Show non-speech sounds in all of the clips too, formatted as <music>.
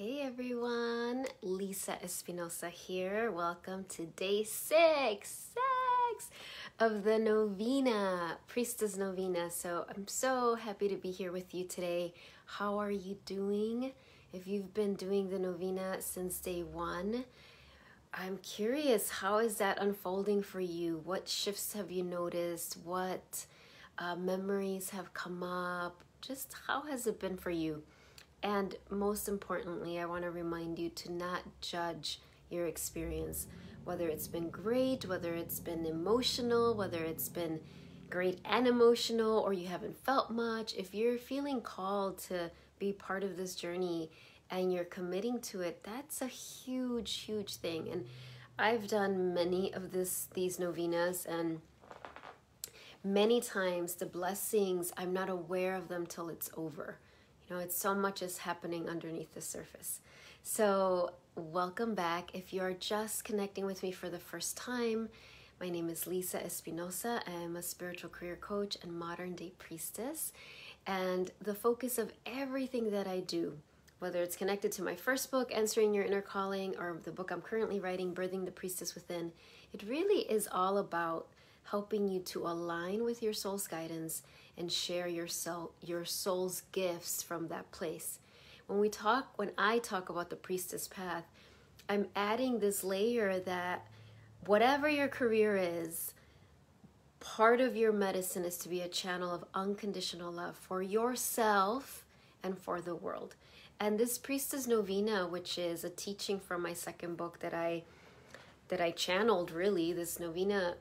Hey everyone, Lisa Espinosa here. Welcome to day six, six of the novena, Priestess Novena. So I'm so happy to be here with you today. How are you doing? If you've been doing the novena since day one, I'm curious, how is that unfolding for you? What shifts have you noticed? What uh, memories have come up? Just how has it been for you? And most importantly, I want to remind you to not judge your experience, whether it's been great, whether it's been emotional, whether it's been great and emotional, or you haven't felt much. If you're feeling called to be part of this journey and you're committing to it, that's a huge, huge thing. And I've done many of this these novenas and many times the blessings I'm not aware of them till it's over know, it's so much is happening underneath the surface. So, welcome back. If you're just connecting with me for the first time, my name is Lisa Espinosa. I'm a spiritual career coach and modern day priestess. And the focus of everything that I do, whether it's connected to my first book, Answering Your Inner Calling, or the book I'm currently writing, Birthing the Priestess Within, it really is all about helping you to align with your soul's guidance and share your soul, your soul's gifts from that place. When we talk, when I talk about the priestess path, I'm adding this layer that whatever your career is, part of your medicine is to be a channel of unconditional love for yourself and for the world. And this priestess novena, which is a teaching from my second book that I that I channeled really, this novena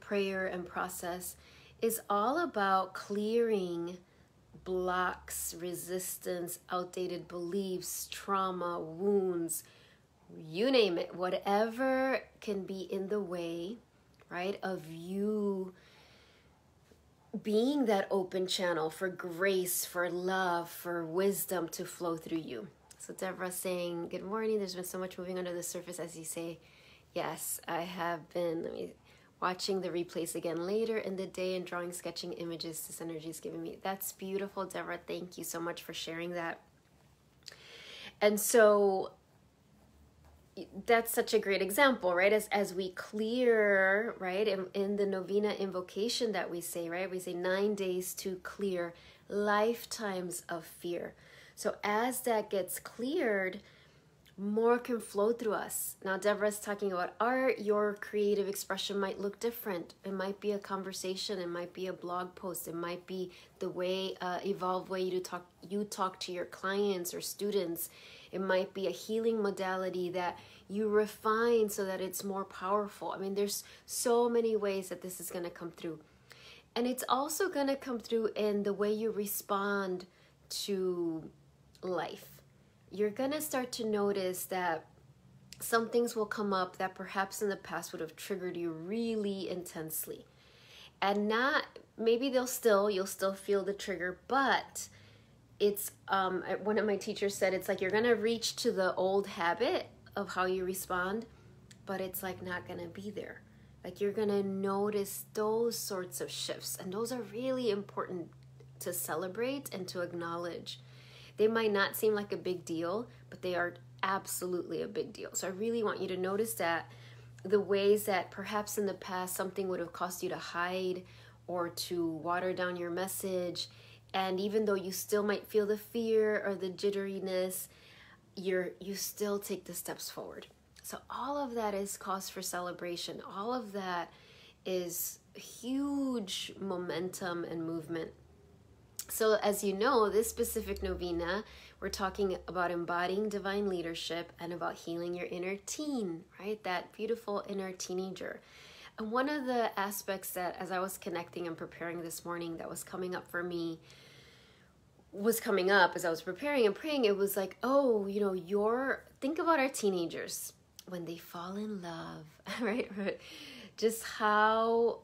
prayer and process is all about clearing blocks, resistance, outdated beliefs, trauma, wounds, you name it, whatever can be in the way, right, of you being that open channel for grace, for love, for wisdom to flow through you. So Deborah saying, Good morning. There's been so much moving under the surface as you say. Yes, I have been. Let me watching the replays again later in the day and drawing sketching images. This energy is giving me that's beautiful deborah. Thank you so much for sharing that. And so that's such a great example right? As as we clear right in, in the novena invocation that we say right? We say nine days to clear lifetimes of fear. So as that gets cleared more can flow through us. Now, Deborah's talking about art. Your creative expression might look different. It might be a conversation. It might be a blog post. It might be the way, uh, evolved way you talk. You talk to your clients or students. It might be a healing modality that you refine so that it's more powerful. I mean, there's so many ways that this is going to come through, and it's also going to come through in the way you respond to life you're to start to notice that some things will come up that perhaps in the past would have triggered you really intensely. And not, maybe they'll still, you'll still feel the trigger, but it's, um, one of my teachers said, it's like you're to reach to the old habit of how you respond, but it's like not to be there. Like you're to notice those sorts of shifts. And those are really important to celebrate and to acknowledge they might not seem like a big deal, but they are absolutely a big deal. So I really want you to notice that the ways that perhaps in the past something would have cost you to hide or to water down your message and even though you still might feel the fear or the jitteriness you're you still take the steps forward so all of that is cause for celebration all of that is huge momentum and movement so, as you know, this specific novena, we're talking about embodying divine leadership and about healing your inner teen, right? That beautiful inner teenager. And one of the aspects that, as I was connecting and preparing this morning, that was coming up for me was coming up as I was preparing and praying. It was like, oh, you know, your think about our teenagers when they fall in love, <laughs> right? Just how,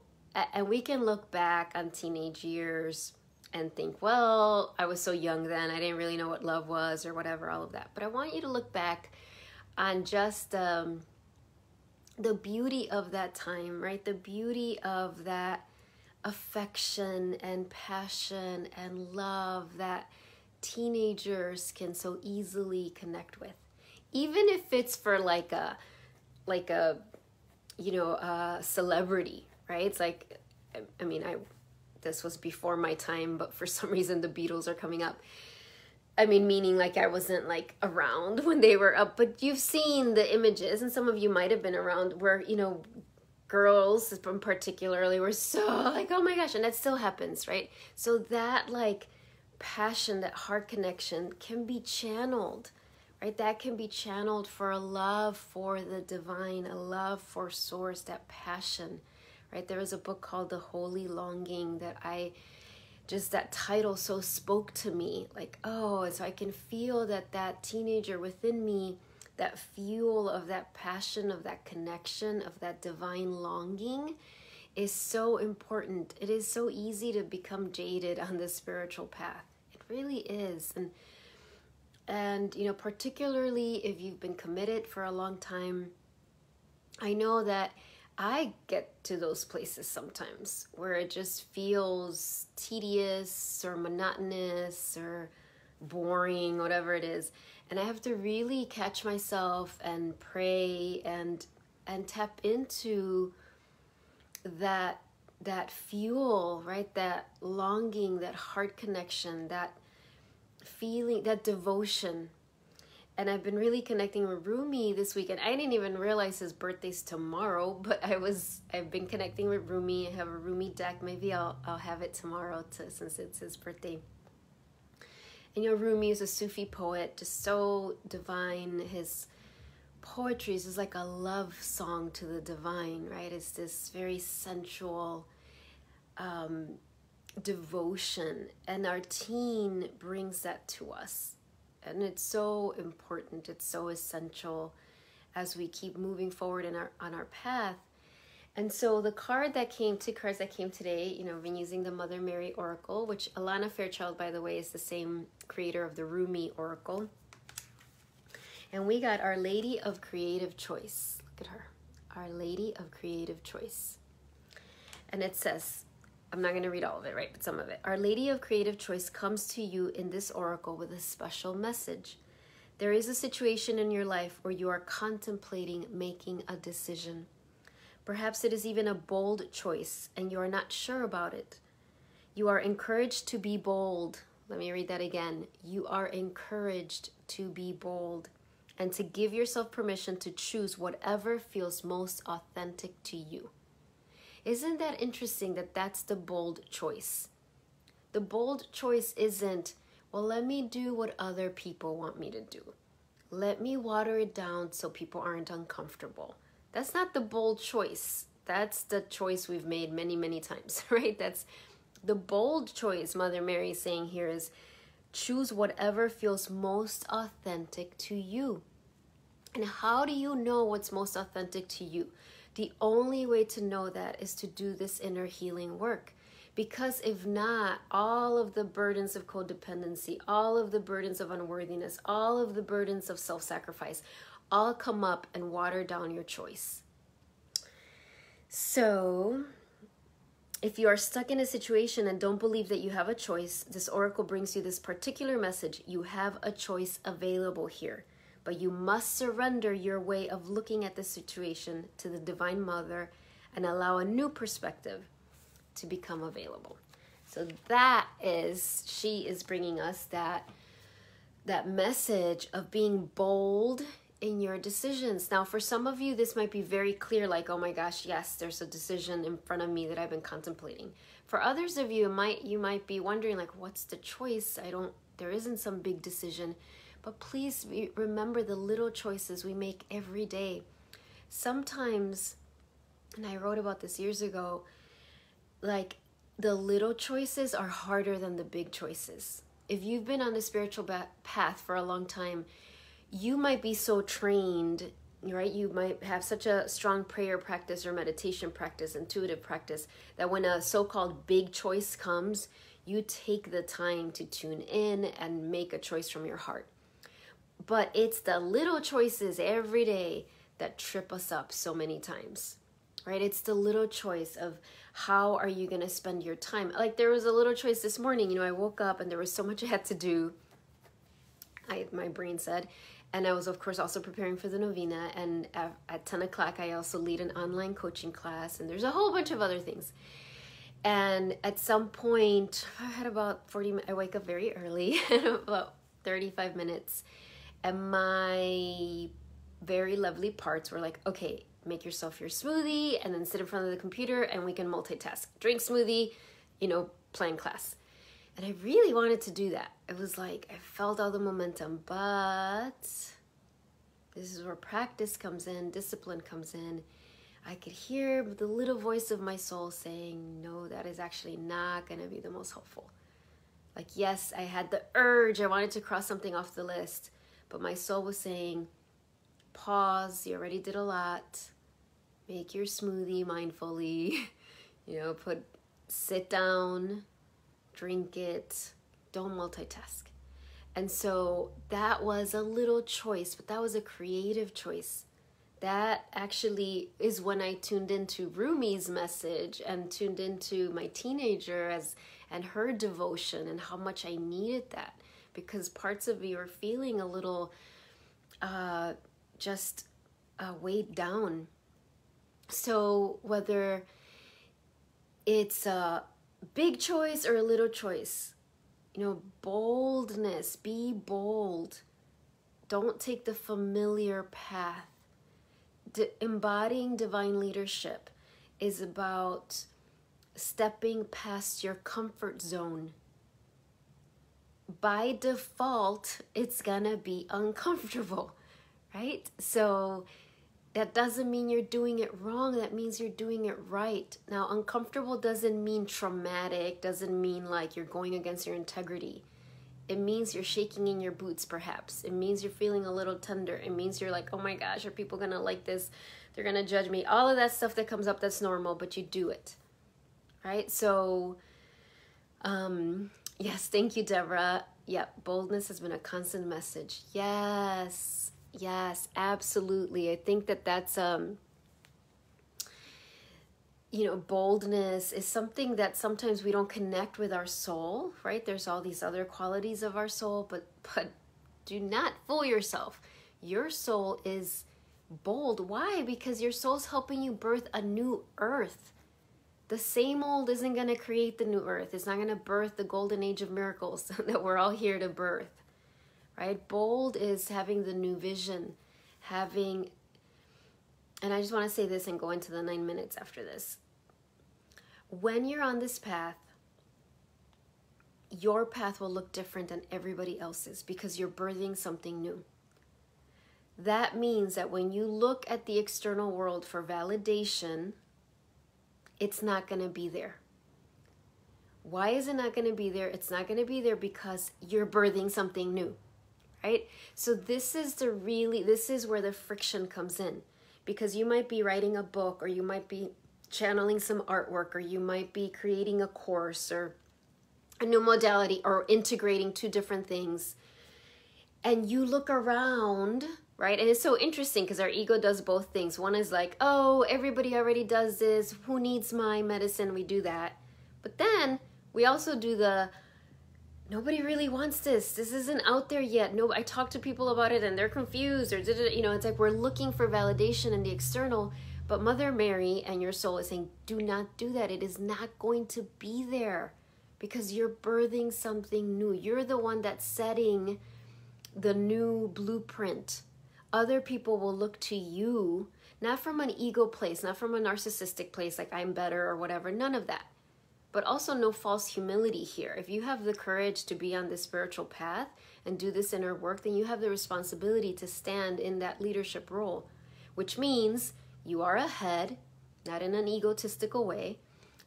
and we can look back on teenage years and think, well, I was so young then, I didn't really know what love was or whatever, all of that. But I want you to look back on just um, the beauty of that time, right? The beauty of that affection and passion and love that teenagers can so easily connect with even if it's for like a like a you know a celebrity right it's like i mean i this was before my time but for <laughs> some reason the beatles are coming up. I mean meaning like i wasn't like around <laughs> when they were up but you've seen the images and some of you might have been around where you know girls from particularly were so <laughs> like oh my gosh and that still happens right? So that like passion that heart connection can be channeled right? That can be channeled for a love for the divine a love for source that passion right there was a book called the holy longing that i just that title so spoke to me like oh so i can feel that that teenager within me that fuel of that passion, of that connection, of that divine longing is so important. It is so easy to become jaded on the spiritual path. It really is. And and you know, particularly if you've been committed for a long time, I know that I get to those places sometimes where it just feels tedious or monotonous or boring, whatever it is and I have to really catch myself and pray and and tap into that that fuel, right? That longing, that heart connection, that feeling, that devotion. And I've been really connecting with Rumi this weekend. I didn't even realize his birthday's tomorrow, <laughs> but I was I've been connecting with Rumi. I have a Rumi deck. Maybe I'll I'll have it tomorrow to since it's his birthday. And you know, Rumi is a Sufi poet, just so divine. His poetry is like a love song to the divine, right? It's this very sensual um, devotion. And our teen brings that to us. And it's so important, it's so essential as we keep moving forward in our on our path and so the card that came, two cards that came today, you know, I've been using the Mother Mary Oracle, which Alana Fairchild, by the way, is the same creator of the Rumi Oracle. And we got Our Lady of Creative Choice. Look at her. Our Lady of Creative Choice. And it says, I'm not going to read all of it, right? But some of it. Our Lady of Creative Choice comes to you in this oracle with a special message. There is a situation in your life where you are contemplating making a decision. Perhaps it is even a bold choice and you are not sure about it. You are encouraged to be bold. Let me read that again. You are encouraged to be bold and to give yourself permission to choose whatever feels most authentic to you. Isn't that interesting that that's the bold choice? The bold choice isn't, well, let me do what other people want me to do. Let me water it down so people aren't uncomfortable. That's not the bold choice. That's the choice we've made many, many times, <laughs> right? That's the bold choice Mother Mary is saying here is choose whatever feels most authentic to you. And how do you know what's most authentic to you? The only way to know that is to do this inner healing work. Because if not, all of the burdens of codependency, all of the burdens of unworthiness, all of the burdens of self sacrifice, all come up and water down your choice. So, if you are stuck in a situation and don't believe that you have a choice, this oracle brings you this particular message. You have a choice available here, but you must surrender your way of looking at the situation to the Divine Mother and allow a new perspective to become available. So that is she is bringing us that that message of being bold in your decisions. Now, for some of you, this might be very clear like, oh my gosh, yes, there's a decision in front of me that I've been contemplating. For others of you, might you might be wondering like, what's the choice? I don't there isn't some big decision. But please remember the little choices we make every day. Sometimes, and I wrote about this years ago, like the little choices are harder than the big choices. If you've been on the spiritual path for a long time, you might be so trained right you might have such a strong prayer practice or meditation practice intuitive practice that when a so-called big choice comes you take the time to tune in and make a choice from your heart but it's the little choices every day that trip us up so many times right it's the little choice of how are you going to spend your time like there was a little choice this morning you know i woke up and there was so much <laughs> i had to do I, my brain said. And I was, of course, also preparing for the novena. And at, at 10 o'clock, I also lead an online coaching class. And there's a whole bunch of other things. And at some point, <sighs> I had about 40 I wake up very early, <laughs> about 35 minutes. And my very lovely parts were like, okay, make yourself your smoothie and then sit in front of the computer and we can multitask. Drink smoothie, you know, plan class. And I really wanted to do that. It was like I felt all the momentum, but this is where practice comes in, discipline comes in. I could hear the little voice of my soul saying, No, that is actually not going to be the most helpful. Like, yes, I had the urge, I wanted to cross something off the list, but my soul was saying, Pause, you already did a lot. Make your smoothie mindfully. <laughs> you know, put, sit down, drink it, don't multitask. And so that was a little choice, but that was a creative choice. That actually is when I tuned into Rumi's message and tuned into my teenager as and her devotion and how much I needed that because parts of you are feeling a little uh, just uh, weighed down. So whether it's a big choice or a little choice. You know, boldness, be bold. Don't take the familiar path. De- embodying divine leadership is about stepping past your comfort zone. By default, it's gonna be uncomfortable, <laughs> right? So, that doesn't mean you're doing it wrong. That means you're doing it right. Now, uncomfortable doesn't mean traumatic, doesn't mean like you're going against your integrity. It means you're shaking in your boots, perhaps. It means you're feeling a little tender. It means you're like, oh my gosh, are people gonna like this? They're gonna judge me. All of that stuff that comes up that's normal, but you do it. Right? So, um, yes, thank you, Deborah. Yep, boldness has been a constant message. Yes Yes, absolutely. I think that that's um you know, boldness is something that sometimes we don't connect with our soul, right? There's all these other qualities of our soul, but but do not fool yourself. Your soul is bold. Why? Because your soul's helping you birth a new earth. The same old isn't going to create the new earth. It's not going to birth the golden age of miracles <laughs> that we're all here to birth right? Bold is having the new vision, having, and I just want to say this and go into the nine minutes after this. When you're on this path, your path will look different than everybody else's because you're birthing something new. That means that when you look at the external world for validation, it's not going to be there. Why is it not going to be there? It's not going to be there because you're birthing something new right? So this is the really this is where the friction comes in because you might be writing a book or you might be channeling some artwork or you might be creating a course or a new modality or integrating two different things and you look around right and it's so interesting because our ego does both things one is like oh everybody already does this who needs my medicine we do that but then we also do the nobody really wants this. This isn't out there yet. No, I talk to people about it and they're confused or you know, it's like we're looking for validation in the external, but Mother Mary and your soul is saying, do not do that. It is not going to be there because you're birthing something new. You're the one that's setting the new blueprint. Other people will look to you, not from an ego place, not from a narcissistic place, like I'm better or whatever. None of that but also no false humility here. If you have the courage to be on the spiritual path and do this inner work, then you have the responsibility to stand in that leadership role, which means you are ahead, not in an egotistical way,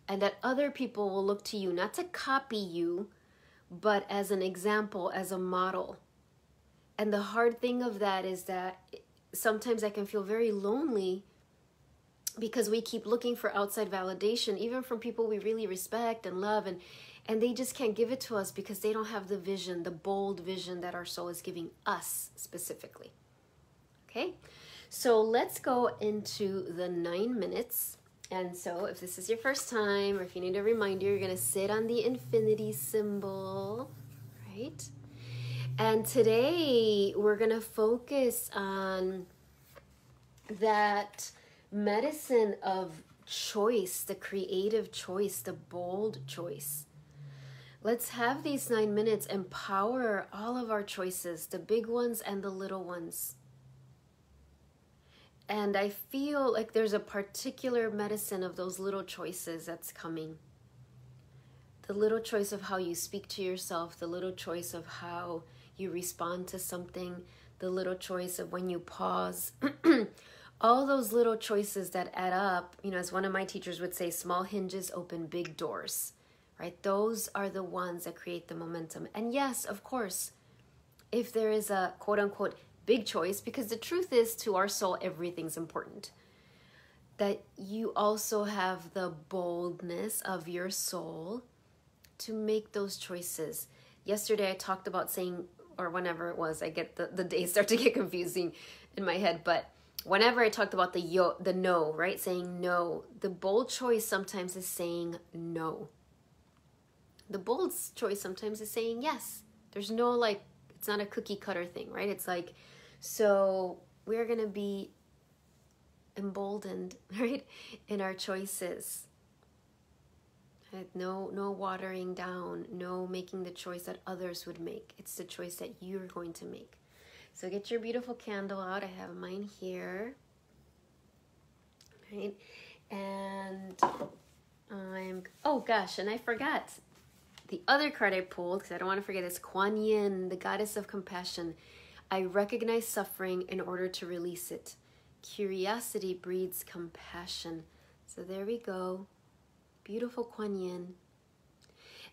and that other people will look to you not to copy you, but as an example, as a model. And the hard thing of that is that sometimes I can feel very lonely because we keep looking for outside validation even from people we really respect and love and and they just can't give it to us because they don't have the vision the bold vision that our soul is giving us specifically. Okay? So let's go into the nine minutes. And so if this is your first time or if you need a reminder you're going to sit on the infinity symbol right And today we're going to focus on that medicine of choice, the creative choice, the bold choice. Let's have these nine minutes empower all of our choices, the big ones and the little ones. And I feel like there's a particular medicine of those little choices that's coming. The little choice of how you speak to yourself, the little choice of how you respond to something, the little choice of when you pause. <clears throat> all those little choices that add up, you know, as one of my teachers would say, small hinges open big doors, right? Those are the ones that create the momentum. And yes, of course, if there is a quote unquote big choice, because the truth is to our soul, everything's important, that you also have the boldness of your soul to make those choices. Yesterday, I talked about saying, or whenever it was, I get the, the days start to get confusing in my head, but whenever I talked about the yo the no, right? Saying no. The bold choice sometimes is saying no. The bold choice sometimes is saying yes. There's no like it's not a cookie cutter thing, right? It's like so we're to be emboldened, <laughs> right? In our choices. No no watering down, no making the choice that others would make. It's the choice that you're going to make. So get your beautiful candle out. I have mine here. Right? And I'm, oh gosh, and I forgot. The other card I pulled, because I don't want to forget, is Kuan Yin, the goddess of compassion. I recognize suffering in order to release it. Curiosity breeds compassion. So there we go. Beautiful Kuan Yin.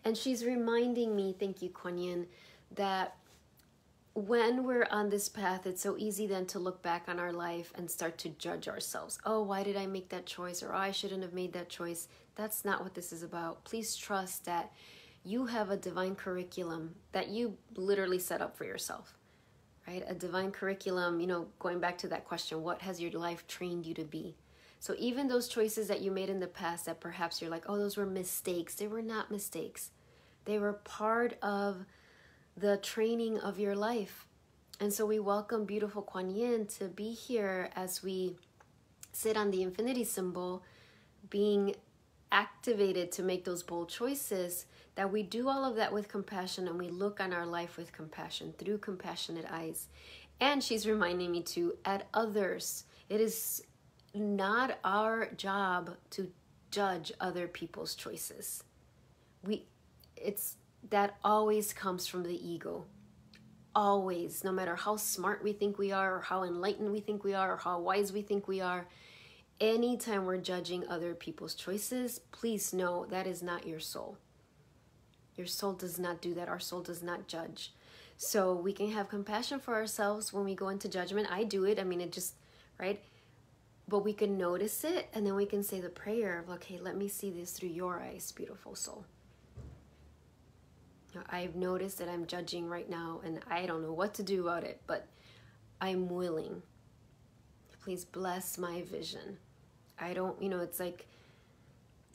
And she's reminding me, thank you, Kuan Yin, that when we're on this path, it's so easy then to look back on our life and start to judge ourselves. Oh, why did I make that choice? Or oh, I shouldn't have made that choice. That's not what this is about. Please trust that you have a divine curriculum that you literally set up for yourself, right? A divine curriculum, you know, going back to that question, what has your life trained you to be? So even those choices that you made in the past that perhaps you're like, oh, those were mistakes, they were not mistakes. They were part of the training of your life. And so we welcome beautiful Kuan Yin to be here as we sit on the infinity symbol, being activated to make those bold choices, that we do all of that with compassion and we look on our life with compassion through compassionate eyes. And she's reminding me to add others. It is not our job to judge other people's choices. We it's that always comes from the ego. Always, no matter how smart we think we are, or how enlightened we think we are, or how wise we think we are, anytime we're judging other people's choices, please know that is not your soul. Your soul does not do that. Our soul does not judge. So we can have compassion for ourselves when we go into judgment. I do it. I mean, it just, right? But we can notice it and then we can say the prayer of, okay, let me see this through your eyes, beautiful soul. I've noticed that I'm judging right now and I don't know what to do about it, but I'm willing. Please bless my vision. I don't, you know, it's like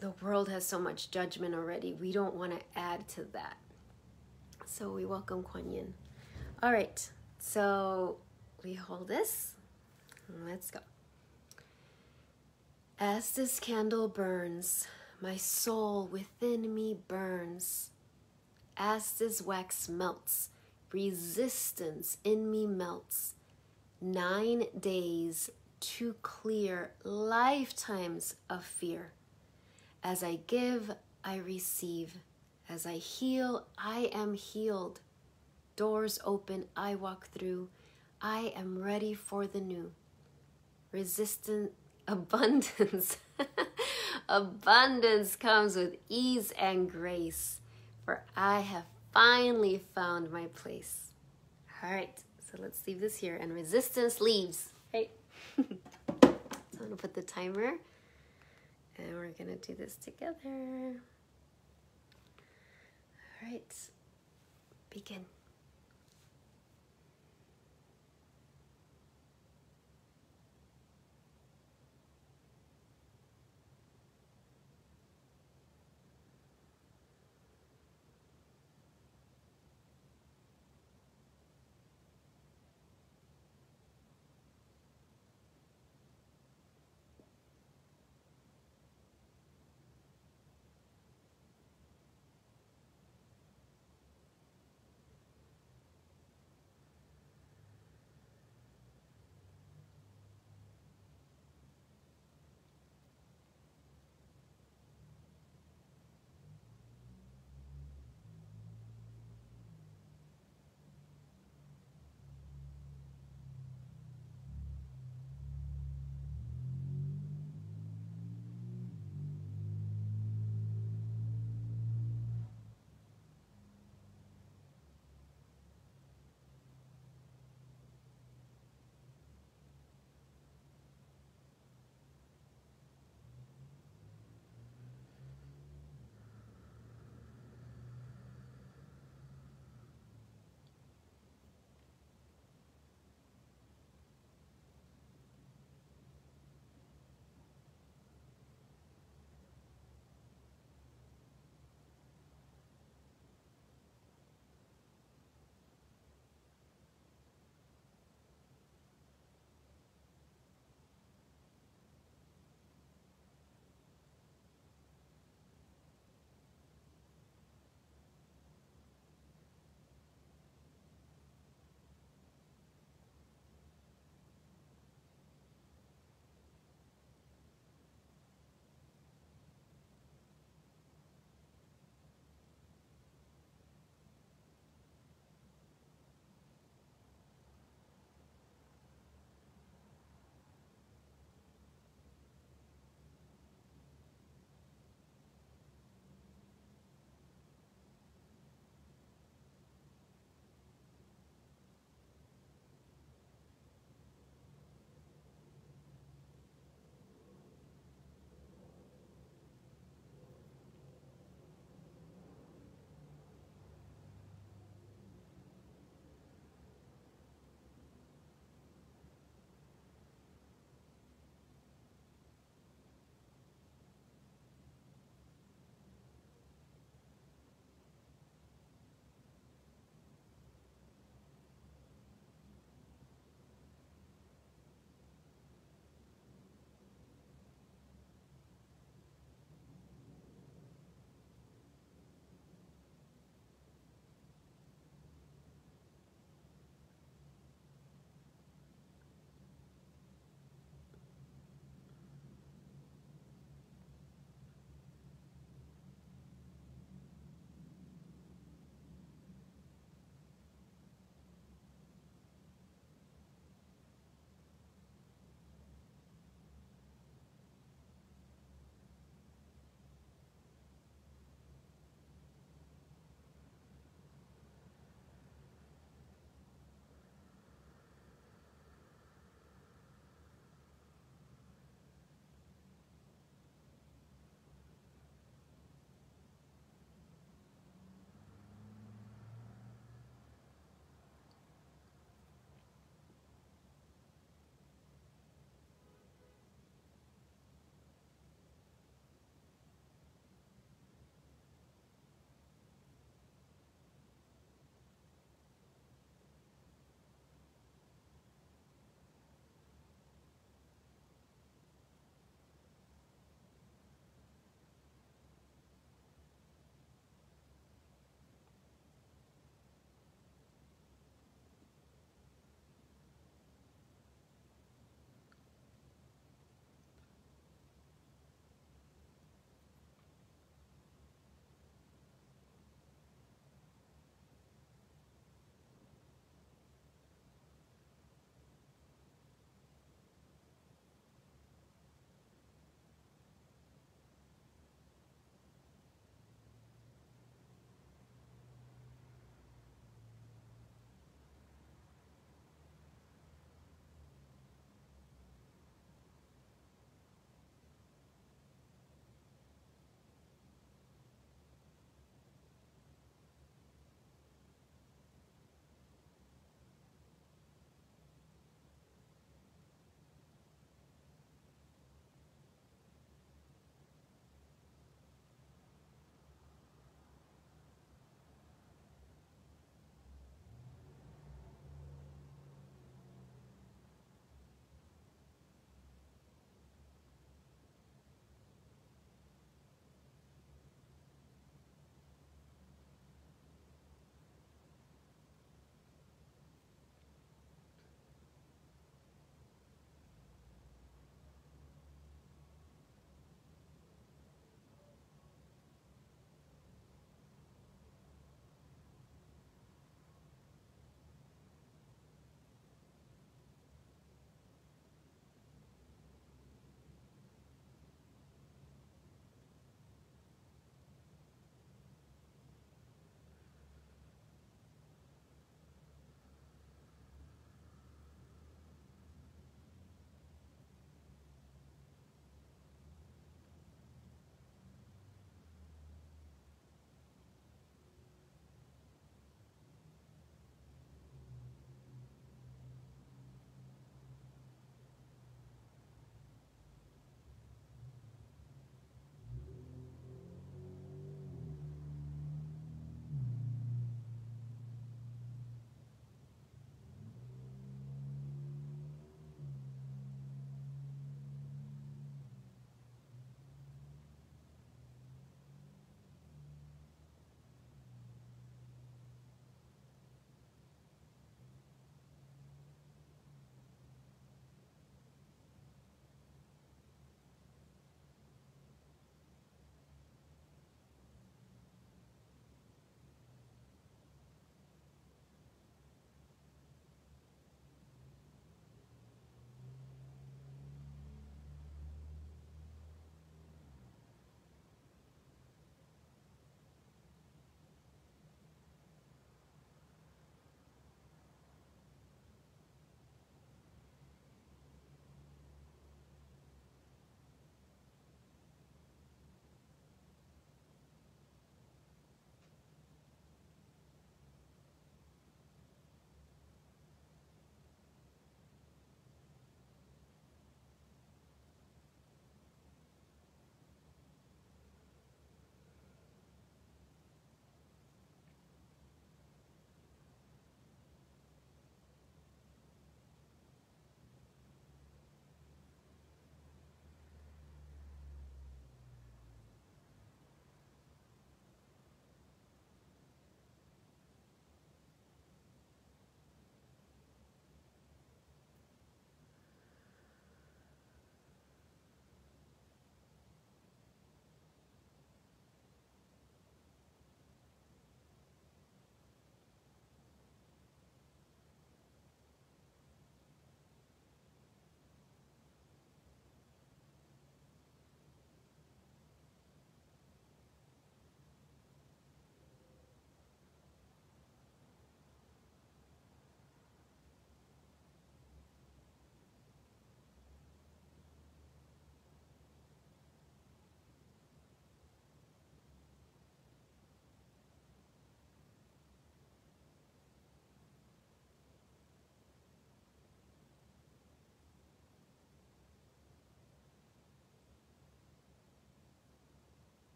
the world has so much judgment already. We don't want to add to that. So we welcome Kuan Yin. All right, so we hold this. Let's go. As this candle burns, my soul within me burns as this wax melts, resistance in me melts. Nine days to clear lifetimes of fear. As I give, I receive. As I heal, I am healed. Doors open, I walk through. I am ready for the new. Resistant abundance. <laughs> abundance comes with ease and grace for I have finally found my place. All right, so let's leave this here. And resistance leaves, right? so I'm gonna put the timer and we're gonna do this together. All right, begin.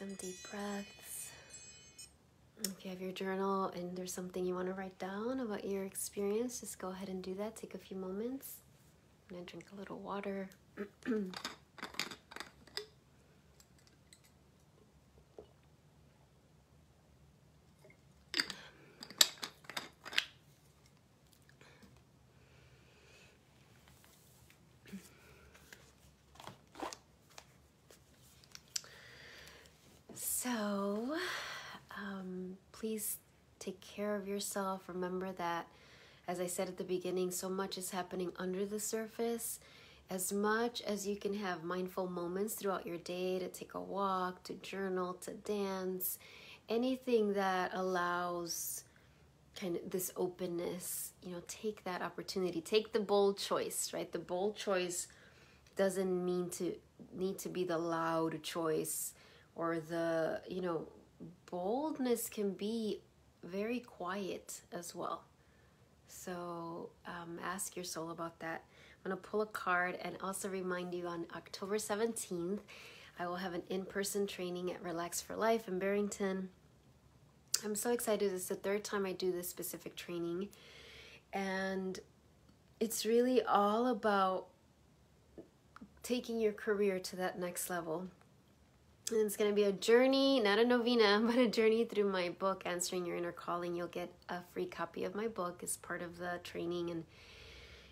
Some deep breaths. If you have your journal and there's something you want to write down about your experience, just go ahead and do that. Take a few moments. I'm going to drink a little water. <clears throat> So, um, please take care of yourself. Remember that, as I said at the beginning, so much is happening under the surface. As much as you can have mindful moments throughout your day to take a walk, to journal, to dance, anything that allows kind of this openness, you know, take that opportunity. Take the bold choice, right? The bold choice doesn't mean to need to be the loud choice or the you know boldness can be very quiet as well. So um, ask your soul about that. I'm going to pull a card and also remind you on october 17th i will have an in-person training at relax for life in barrington. I'm so excited. It's the third time i do this specific training. And it's really all about taking your career to that next level and it's going to be a journey, not a novena, <laughs> but a journey through my book, Answering Your Inner Calling. You'll get a free copy of my book as part of the training. And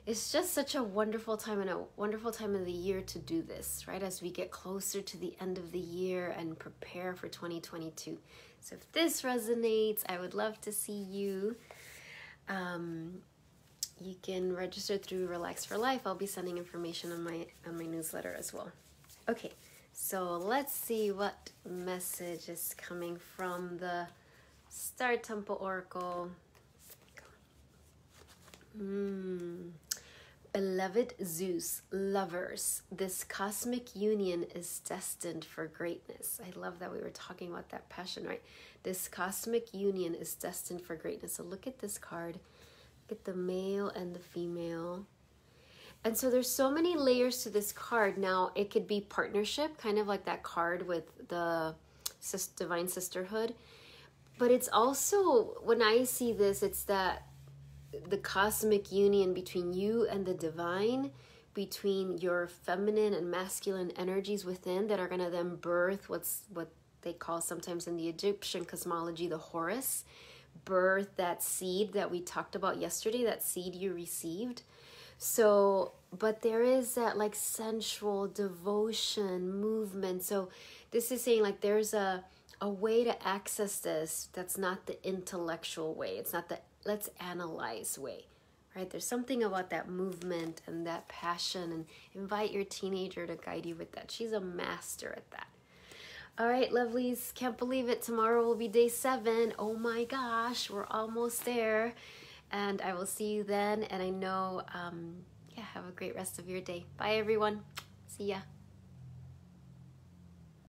it's just such a wonderful time and a wonderful time of the year to do this, right? As we get closer to the end of the year and prepare for 2022. So if this resonates, I would love to see you. Um, you can register through Relax for Life. I'll be sending information on my on my newsletter as well. Okay. So let's see what message is coming from the Star Temple Oracle. Mm. Beloved Zeus, lovers, this cosmic union is destined for greatness. I love that we were talking about that passion, right? This cosmic union is destined for greatness. So look at this card. Look at the male and the female. And so there's so many layers to this card. Now, it could be partnership, kind of like that card with the divine sisterhood. But it's also, when I see this, it's that the cosmic union between you and the divine, between your feminine and masculine energies within that are going to then birth what's what they call sometimes in the Egyptian cosmology the Horus, birth that seed that we talked about yesterday, that seed you received so, but there is that like sensual devotion movement. So, this is saying like there's a a way to access this that's not the intellectual way. It's not the let's analyze way. Right? There's something about that movement and that passion and invite your teenager to guide you with that. She's a master at that. All right, lovelies, can't believe it. Tomorrow will be day seven. Oh my gosh, we're almost there. And I will see you then. And I know, um, yeah, have a great rest of your day. Bye, everyone. See ya.